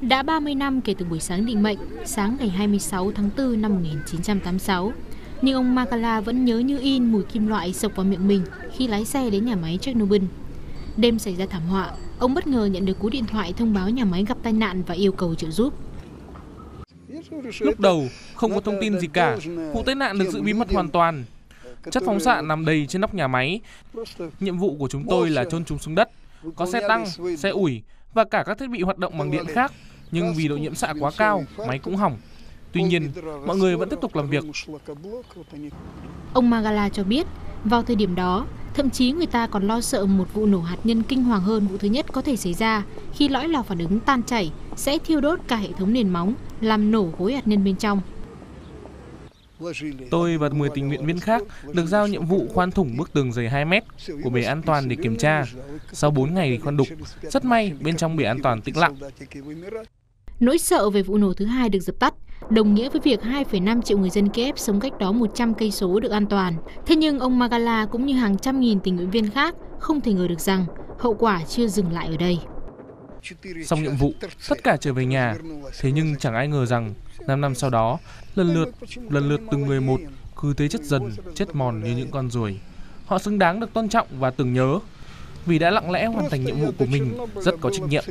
Đã 30 năm kể từ buổi sáng định mệnh, sáng ngày 26 tháng 4 năm 1986, nhưng ông Makala vẫn nhớ như in mùi kim loại sộc vào miệng mình khi lái xe đến nhà máy Chernobyl. Đêm xảy ra thảm họa, ông bất ngờ nhận được cú điện thoại thông báo nhà máy gặp tai nạn và yêu cầu trợ giúp. Lúc đầu, không có thông tin gì cả, vụ tai nạn được giữ bí mật hoàn toàn. Chất phóng xạ nằm đầy trên nóc nhà máy. Nhiệm vụ của chúng tôi là chôn chúng xuống đất. Có xe tăng, xe ủi và cả các thiết bị hoạt động bằng điện khác. Nhưng vì độ nhiễm xạ quá cao, máy cũng hỏng. Tuy nhiên, mọi người vẫn tiếp tục làm việc. Ông Magala cho biết, vào thời điểm đó, thậm chí người ta còn lo sợ một vụ nổ hạt nhân kinh hoàng hơn vụ thứ nhất có thể xảy ra khi lõi lò phản ứng tan chảy sẽ thiêu đốt cả hệ thống nền móng, làm nổ khối hạt nhân bên trong. Tôi và 10 tình nguyện viên khác được giao nhiệm vụ khoan thủng bức tường dày 2 mét của bể an toàn để kiểm tra. Sau 4 ngày khoan đục, rất may bên trong bể an toàn tĩnh lặng. Nỗi sợ về vụ nổ thứ hai được dập tắt, đồng nghĩa với việc 2,5 triệu người dân Kiev sống cách đó 100 cây số được an toàn. Thế nhưng ông Magala cũng như hàng trăm nghìn tình nguyện viên khác không thể ngờ được rằng hậu quả chưa dừng lại ở đây. Xong nhiệm vụ, tất cả trở về nhà. Thế nhưng chẳng ai ngờ rằng 5 năm sau đó, lần lượt, lần lượt từng người một cứ thế chất dần, chết mòn như những con ruồi. Họ xứng đáng được tôn trọng và tưởng nhớ vì đã lặng lẽ hoàn thành nhiệm vụ của mình rất có trách nhiệm.